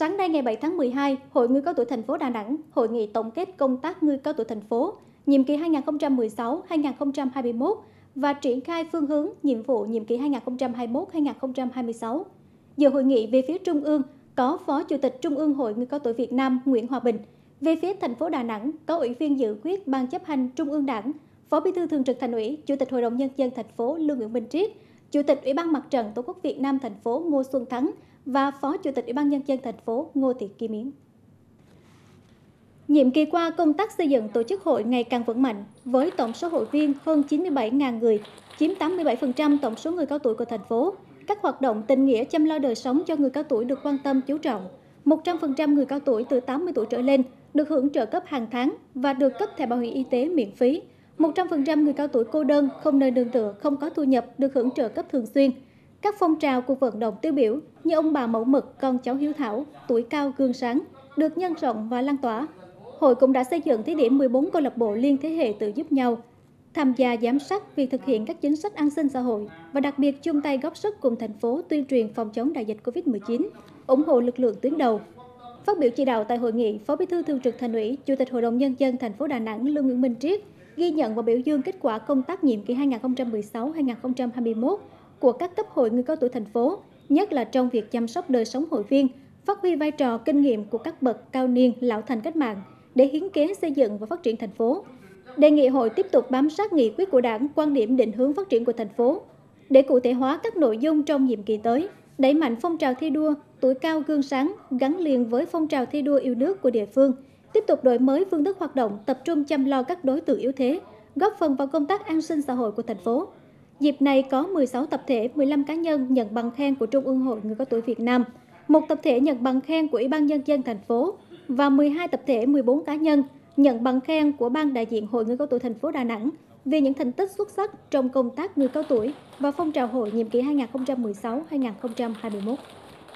Sáng nay ngày 7 tháng 12, Hội người cao tuổi thành phố Đà Nẵng hội nghị tổng kết công tác người cao tuổi thành phố nhiệm kỳ 2016-2021 và triển khai phương hướng nhiệm vụ nhiệm kỳ 2021-2026. Dự hội nghị về phía Trung ương có Phó Chủ tịch Trung ương Hội người cao tuổi Việt Nam Nguyễn Hòa Bình, về phía thành phố Đà Nẵng có Ủy viên dự quyết Ban chấp hành Trung ương Đảng, Phó Bí thư Thường trực Thành ủy, Chủ tịch Hội đồng nhân dân thành phố Lương Nguyễn Minh Triết, Chủ tịch Ủy ban Mặt trận Tổ quốc Việt Nam thành phố Ngô Xuân Thắng và Phó Chủ tịch Ủy ban nhân dân thành phố Ngô Thị Kim Yến. Nhiệm kỳ qua, công tác xây dựng tổ chức hội ngày càng vững mạnh, với tổng số hội viên hơn 97.000 người, chiếm 87% tổng số người cao tuổi của thành phố. Các hoạt động tình nghĩa chăm lo đời sống cho người cao tuổi được quan tâm chú trọng. 100% người cao tuổi từ 80 tuổi trở lên được hưởng trợ cấp hàng tháng và được cấp thẻ bảo hiểm y tế miễn phí. 100% người cao tuổi cô đơn, không nơi nương tựa, không có thu nhập được hưởng trợ cấp thường xuyên. Các phong trào cuộc vận động tiêu biểu như ông bà mẫu mực, con cháu hiếu thảo, tuổi cao gương sáng được nhân rộng và lan tỏa. Hội cũng đã xây dựng thí điểm 14 câu lạc bộ liên thế hệ tự giúp nhau, tham gia giám sát việc thực hiện các chính sách an sinh xã hội và đặc biệt chung tay góp sức cùng thành phố tuyên truyền phòng chống đại dịch Covid-19, ủng hộ lực lượng tuyến đầu. Phát biểu chỉ đạo tại hội nghị, Phó Bí thư Thường trực Thành ủy, Chủ tịch Hội đồng nhân dân thành phố Đà Nẵng Lương Nguyễn Minh Triết ghi nhận và biểu dương kết quả công tác nhiệm kỳ 2016-2021 của các cấp hội người cao tuổi thành phố, nhất là trong việc chăm sóc đời sống hội viên, phát huy vai trò kinh nghiệm của các bậc cao niên lão thành cách mạng để hiến kế xây dựng và phát triển thành phố. Đề nghị hội tiếp tục bám sát nghị quyết của Đảng, quan điểm định hướng phát triển của thành phố để cụ thể hóa các nội dung trong nhiệm kỳ tới, đẩy mạnh phong trào thi đua tuổi cao gương sáng gắn liền với phong trào thi đua yêu nước của địa phương, tiếp tục đổi mới phương thức hoạt động, tập trung chăm lo các đối tượng yếu thế, góp phần vào công tác an sinh xã hội của thành phố. Dịp này có 16 tập thể, 15 cá nhân nhận bằng khen của Trung ương Hội Người có tuổi Việt Nam, một tập thể nhận bằng khen của Ủy ban Nhân dân thành phố và 12 tập thể, 14 cá nhân nhận bằng khen của Ban đại diện Hội Người cao tuổi thành phố Đà Nẵng vì những thành tích xuất sắc trong công tác người cao tuổi và phong trào hội nhiệm kỳ 2016-2021.